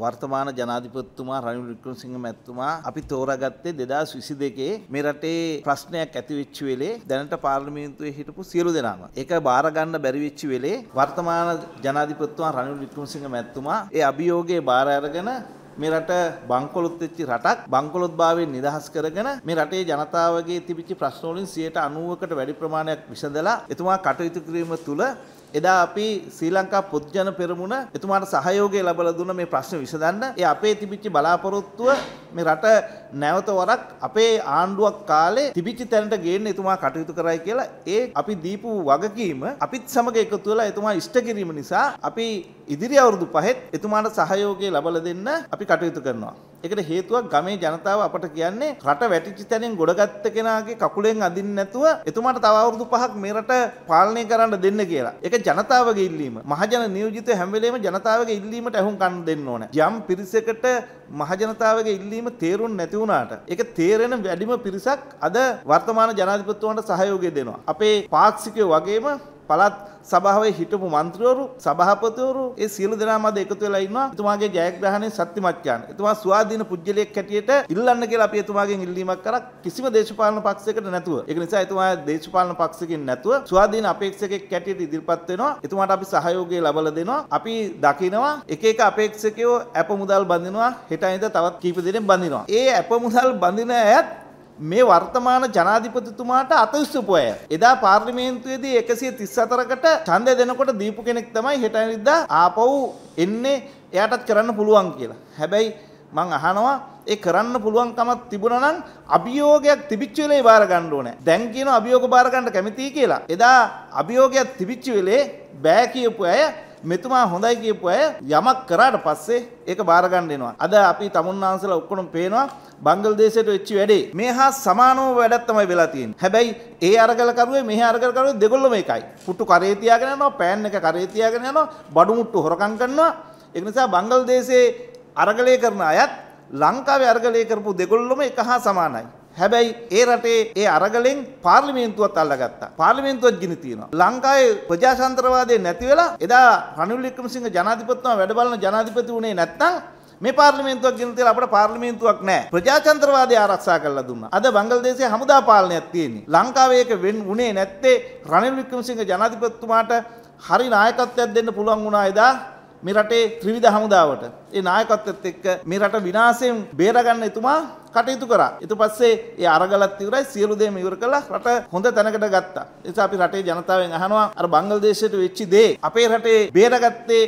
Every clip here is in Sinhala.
වර්තමාන ජනාධිපතිතුමා රනිල් වික්‍රමසිංහ මැතිතුමා අපි තෝරාගත්තේ 2022 මේ රටේ ප්‍රශ්නයක් ඇති වෙච්ච වෙලේ දැනට පාර්ලිමේන්තුවේ හිටපු සියලු දෙනාම. ඒක බාර ගන්න බැරි වෙච්ච වෙලේ වර්තමාන ජනාධිපතිතුමා රනිල් වික්‍රමසිංහ මැතිතුමා ඒ අභියෝගයේ බාර අරගෙන මේ රට බංකොලොත් වෙච්ච රටක් බංකොලොත් භාවයෙන් නිදහස් කරගෙන මේ රටේ ජනතාවගේ තිබිච්ච ප්‍රශ්න වලින් 90කට වැඩි ප්‍රමාණයක් විසඳලා එතුමා කටයුතු කිරීම තුළ එදා අපි ශ්‍රී ලංකා පොත්ජන පෙරමුණ එතුමාට සහයෝගය ලබලා දුන්න මේ ප්‍රශ්න විසඳන්න ඒ අපේ තිබිච්ච බලාපොරොත්තුව මේ රට නැවත වරක් අපේ ආණ්ඩුවක් කාලේ තිබිච්ච තැනට ගේන්න එතුමා කටයුතු කරයි කියලා ඒ අපි දීපු වගකීම අපිත් සමග එකතු වෙලා එතුමා ඉෂ්ට කිරීම නිසා අපි ඉදිරි අවුරුදු පහෙත් එතුමාට සහයෝගය ලබලා දෙන්න අපි කටයුතු කරනවා. ඒකට හේතුවක් ගමේ ජනතාව අපට කියන්නේ රට වැටිච්ච තැනින් ගොඩගත්ත කෙනාගේ කකුලෙන් අදින්න නැතුව එතුමාට තව අවුරුදු පහක් මේ රට පාලනය කරන්න දෙන්න කියලා. ඒක ජනතාවගේ ඉල්ලීම. මහජන නියෝජිත හැම වෙලේම ජනතාවගේ ඉල්ලීමට ඇහුම් කන්න දෙන්න ඕන. යම් පිරිසකට මහජනතාවගේ ඉල්ලීම තේරුම් නැති වුණාට ඒක තේරෙන වැඩිම පිරිසක් අද වර්තමාන ජනාධිපතිතුමාට සහයෝගය දෙනවා. අපේ පාක්ෂිකයෝ වගේම පළාත් සභාවේ හිටපු මන්ත්‍රීවරු සභාපතිවරු ඒ සියලු දෙනාම අද එකතු වෙලා ඉන්නවා එතුමාගේ ජයග්‍රහණය සත්‍යමත් කරන්න. එතුමා ස්වාධීන පුජ්‍යලයක් හැටියට ඉල්ලන්න කියලා අපි එතුමාගෙන් ඉල්ලීමක් කරා කිසිම දේශපාලන පක්ෂයකට නැතුව. ඒක නිසා එතුමා දේශපාලන පක්ෂකින් නැතුව ස්වාධීන අපේක්ෂකෙක් හැටියට ඉදිරිපත් වෙනවා. එතුමාට අපි සහයෝගය ලබා දෙනවා. අපි දකිනවා එක එක අපේක්ෂකයෝ අප මුදල් බඳිනවා. හෙට ඉඳ තවත් කීප දෙනෙක් බඳිනවා. ඒ අප මුදල් බඳින අයත් මේ වර්තමාන ජනාධිපතිතුමාට අතවිස්සපු අය. එදා පාර්ලිමේන්තුවේදී 134කට ඡන්දය දෙනකොට දීපු කෙනෙක් තමයි හෙටනිද්දා ආපහු එන්නේ එයාටත් කරන්න පුළුවන් කියලා. හැබැයි මං අහනවා ඒ කරන්න පුළුවන්කමක් තිබුණා නම් අභියෝගයක් තිබිච්ච වෙලේ බාර ගන්න ඕනේ. දැන් කියන අභියෝග බාර ගන්න කැමතියි කියලා. එදා අභියෝගයක් තිබිච්ච වෙලේ බෑ කියපු අය මෙතුමා හොඳයි කියපු අය යමක් කරාට පස්සේ ඒක බාර ගන්න එනවා. අද අපි තමුන්නාන්සලා ඔක්කොම පේනවා බංගල්දේශයට වෙච්ච වැඩේ. මේ හා සමානව වැඩක් තමයි වෙලා තියෙන්නේ. හැබැයි ඒ අරගල කරුවේ මෙහි අරගල කරුවේ දෙගොල්ලම එකයි. පුට්ටු කරේ තියාගෙන යනවා, පෑන් එක කරේ තියාගෙන යනවා, බඩු මුට්ටු හොරකම් කරනවා. ඒක නිසා බංගල්දේශයේ අරගලය කරන අයත් ලංකාවේ අරගලය කරපු දෙගොල්ලම එක හා සමානයි. හැබැයි ඒ රටේ ඒ අරගලෙන් පාර්ලිමේන්තුවත් අල්ලගත්තා. පාර්ලිමේන්තුවත් ගිනි තියනවා. ලංකාවේ ප්‍රජාතන්ත්‍රවාදය නැති වෙලා එදා රනිල් වික්‍රමසිංහ ජනාධිපතිතුමා වැඩ බලන ජනාධිපති වුණේ නැත්නම් මේ පාර්ලිමේන්තුවක් ගෙන තියලා අපිට පාර්ලිමේන්තුවක් නැහැ. ප්‍රජාතන්ත්‍රවාදය ආරක්ෂා කරලා දුන්නා. අද බංගලදේශයේ හමුදා පාලනයක් තියෙන්නේ. ලංකාවේ ඒක වෙන් උනේ නැත්තේ රනිල් වික්‍රමසිංහ ජනාධිපතිතුමාට හරි නායකත්වයක් දෙන්න පුළුවන් වුණා එදා මේ රටේ ත්‍රිවිධ හමුදාවට. ඒ නායකත්වයත් එක්ක මේ රට විනාශයෙන් බේරගන්න එතුමා කටයුතු කරා. ඊට පස්සේ ඒ අරගලත් ඉවරයි සියලු දේම ඉවර කළා රට හොඳ තැනකට ගත්තා. ඒ නිසා අපි රටේ ජනතාවෙන් අහනවා අර බංගලදේශයට වෙච්ච දේ අපේ රටේ බේරගත්තේ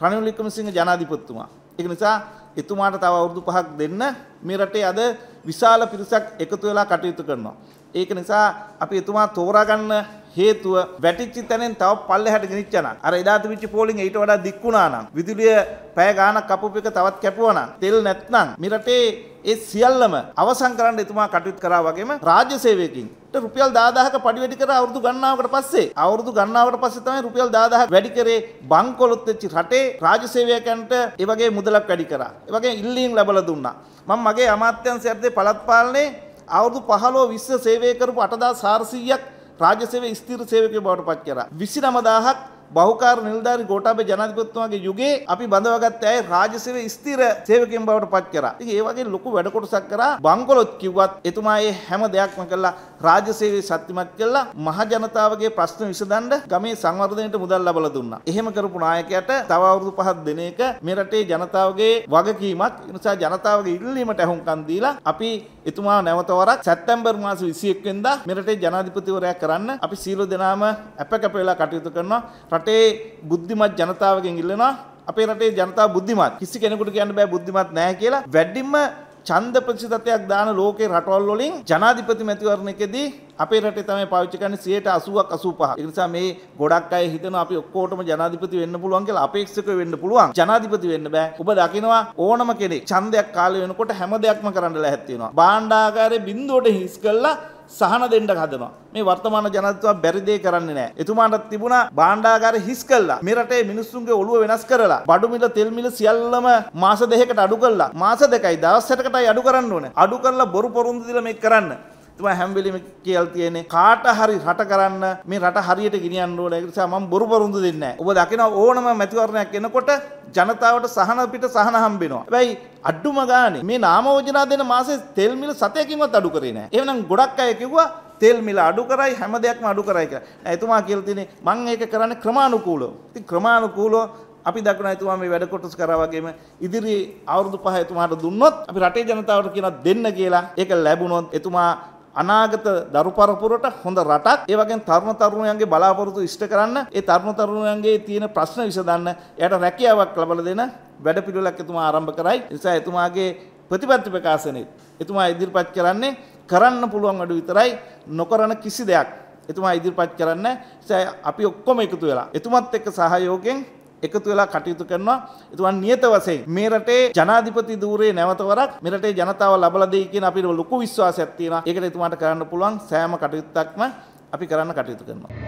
රනිල් වික්‍රමසිංහ ජනාධිපතිතුමා. ඒක නිසා එතුමාට තව අවුරුදු පහක් දෙන්න මේ රටේ අද විශාල පිරිසක් එකතු වෙලා කටයුතු කරනවා. ඒක නිසා අපි එතුමා තෝරාගන්න හේතුව වැටිච්ච තැනෙන් තව පල්ලෙහාට ගෙනිච්චා නම් අර එදා තිබිච්ච පෝලිං ඊට වඩා දික් වුණා නම් විදුලිය පැය ගාණක් කපපු එක තවත් කැපුවා නම් තෙල් නැත්නම් මේ රටේ ඒ සියල්ලම අවසන් කරන්න එතුමා කටයුතු කරා වගේම රාජ්‍ය සේවකකින් රුපියල් 10000ක පඩි වැඩි කරා අවුරුදු ගණනාවකට පස්සේ අවුරුදු ගණනාවකට පස්සේ තමයි රුපියල් 10000ක් වැඩි කරේ බංකොලොත් වෙච්ච රටේ රාජ්‍ය සේවකයන්ට ඒ වගේ මුදලක් වැඩි කරා. ඒ වගේ ඉල්ලීම් ලැබලා දුන්නා. මම මගේ අමාත්‍යංශයත් පළාත් පාලනේ අවුරුදු 15 20 සේවය කරපු 8400ක් රාජ්‍ය සේවය ස්ථිර සේවකයෙකු බවට පත් කරා. 29000ක් බහුකාර නිලධාරී ගෝඨාභය ජනාධිපතිතුමාගේ යුගයේ අපි බඳවාගත්ත අය රාජ්‍ය සේවය ස්ථිර සේවකයන් බවට පත් කරා. ඉතින් ඒ වගේ ලොකු වැඩ කොටසක් කරා බංකොලොත් කිව්වත් එතුමා මේ හැම දෙයක්ම කළා රාජ්‍ය සේවය ශක්තිමත් කළා මහ ජනතාවගේ ප්‍රශ්න විසඳන්න ගමේ සංවර්ධනයට මුදල් ලබා දුන්නා. එහෙම කරපු නායකයාට තව අවුරුදු පහක් දෙන එක මේ රටේ ජනතාවගේ වගකීමක්. ඒ නිසා ජනතාවගේ ඉල්ලීමට අහුම්කම් දීලා අපි එතුමා නැවත වරක් සැප්තැම්බර් මාස 21 වෙනිදා මේ රටේ ජනාධිපතිවරයා කරන්න අපි සීල දෙනාම අපකප වෙලා කටයුතු කරනවා. රටේ බුද්ධිමත් ජනතාවගෙන් ඉල්ලනවා අපේ රටේ ජනතාව බුද්ධිමත්. කිසි කෙනෙකුට කියන්න බෑ බුද්ධිමත් නැහැ කියලා. වැඩිම ඡන්ද ප්‍රතිශතයක් දාන ලෝකේ රටවල් වලින් ජනාධිපති මැතිවරණයකදී අපේ රටේ තමයි පාවිච්චි කරන්නේ 80ක් 85ක්. ඒ නිසා මේ ගොඩක් අය හිතනවා අපි ඔක්කොටම ජනාධිපති වෙන්න පුළුවන් කියලා අපේක්ෂක වෙන්න පුළුවන්. ජනාධිපති වෙන්න බෑ. ඔබ දකිනවා ඕනම කෙනෙක් ඡන්දයක් කාලේ වෙනකොට හැම දෙයක්ම කරන්න ලැහැත් වෙනවා. භාණ්ඩාගාරේ බින්දුවට හිස් කළා සහන දෙන්න හදනවා. මේ වර්තමාන ජනතාව බැරි දේ කරන්නේ නැහැ. එතුමාට තිබුණා භාණ්ඩාගාර හිස් කළා. මේ රටේ මිනිස්සුන්ගේ ඔළුව වෙනස් කරලා බඩු මිල තෙල් මිල සියල්ලම මාස දෙකකට අඩු කළා. මාස දෙකයි දවස් 7කටයි අඩු කරන්න ඕනේ. අඩු කරලා බොරු පොරොන්දු දීලා මේක කරන්න. එතුමා හැම වෙලෙම කියලා තියෙන්නේ කාට හරි රට කරන්න මේ රට හරියට ගෙනියන්න ඕනේ. ඒ නිසා මම බොරු බරුඳු දෙන්නේ නැහැ. ඔබ දකින ඕනම මැතිවරණයක් එනකොට ජනතාවට සහන පිට සහන හම්බෙනවා. හැබැයි අඩුම ගානේ මේ නාම යෝජනා දෙන මාසේ තෙල් මිල සතයකින්වත් අඩු කරේ නැහැ. එහෙනම් ගොඩක් අය කිව්වා තෙල් මිල අඩු කරයි හැම දෙයක්ම අඩු කරයි කියලා. එතුමා කියලා තියෙන්නේ මම ඒක කරන්නේ ක්‍රමානුකූලව. ඉතින් ක්‍රමානුකූලව අපි දක්වන එතුමා මේ වැඩ කොටස් කරා වගේම ඉදිරි අවුරුදු පහ එතුමාට දුන්නොත් අපි රටේ ජනතාවට කියන දෙන්න කියලා ඒක ලැබුණොත් එතුමා අනාගත දරු පරපුරට හොඳ රටක් ඒ වගේම තරුණ තරුණයන්ගේ බලාපොරොත්තු ඉෂ්ට කරන්න ඒ තරුණ තරුණයන්ගේ තියෙන ප්‍රශ්න විසඳන්න එයාට රැකියාවක් ලබා දෙන වැඩපිළිවෙලක් එතුමා ආරම්භ කරයි. ඒ නිසා එතුමාගේ ප්‍රතිපත්ති ප්‍රකාශනයේ එතුමා ඉදිරිපත් කරන්නේ කරන්න පුළුවන් වැඩ විතරයි නොකරන කිසි දෙයක් එතුමා ඉදිරිපත් කරන්න අපි ඔක්කොම එකතු වෙලා එතුමත් එක්ක සහයෝගයෙන් එකතු වෙලා කටයුතු කරනවා. එතුමන් නියත වශයෙන් මේ රටේ ජනාධිපති ධූරයේ නැවතවරක් මේ රටේ ජනතාව ලබලා දෙයි කියන අපිට ලොකු විශ්වාසයක් තියෙනවා. ඒකට එතුමාට කරන්න පුළුවන් සෑම කටයුත්තක්ම අපි කරන්න කටයුතු කරනවා.